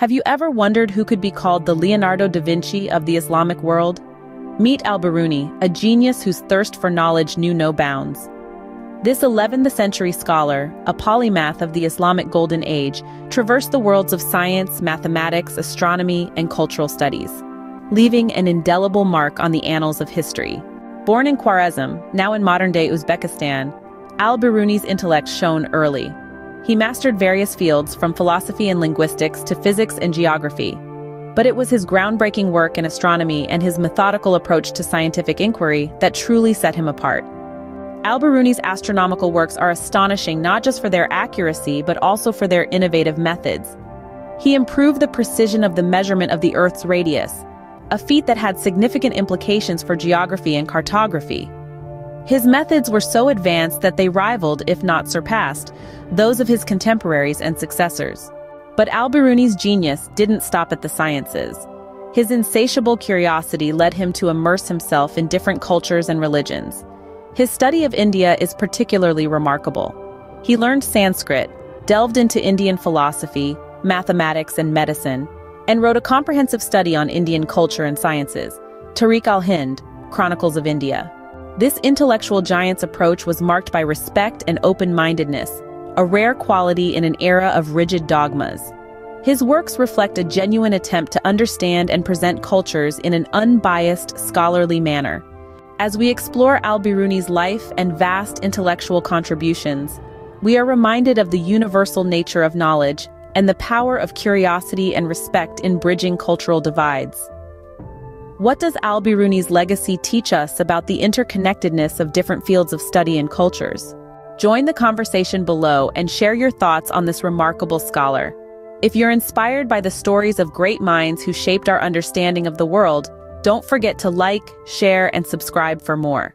Have you ever wondered who could be called the Leonardo da Vinci of the Islamic world? Meet al-Biruni, a genius whose thirst for knowledge knew no bounds. This 11th century scholar, a polymath of the Islamic Golden Age, traversed the worlds of science, mathematics, astronomy, and cultural studies, leaving an indelible mark on the annals of history. Born in Khwarezm, now in modern-day Uzbekistan, al-Biruni's intellect shone early. He mastered various fields from philosophy and linguistics to physics and geography. But it was his groundbreaking work in astronomy and his methodical approach to scientific inquiry that truly set him apart. Al-Biruni's astronomical works are astonishing not just for their accuracy but also for their innovative methods. He improved the precision of the measurement of the Earth's radius, a feat that had significant implications for geography and cartography. His methods were so advanced that they rivaled, if not surpassed, those of his contemporaries and successors. But al-Biruni's genius didn't stop at the sciences. His insatiable curiosity led him to immerse himself in different cultures and religions. His study of India is particularly remarkable. He learned Sanskrit, delved into Indian philosophy, mathematics, and medicine, and wrote a comprehensive study on Indian culture and sciences, Tarikh al-Hind, Chronicles of India. This intellectual giant's approach was marked by respect and open-mindedness, a rare quality in an era of rigid dogmas. His works reflect a genuine attempt to understand and present cultures in an unbiased, scholarly manner. As we explore al-Biruni's life and vast intellectual contributions, we are reminded of the universal nature of knowledge and the power of curiosity and respect in bridging cultural divides. What does al-Biruni's legacy teach us about the interconnectedness of different fields of study and cultures? Join the conversation below and share your thoughts on this remarkable scholar. If you're inspired by the stories of great minds who shaped our understanding of the world, don't forget to like, share, and subscribe for more.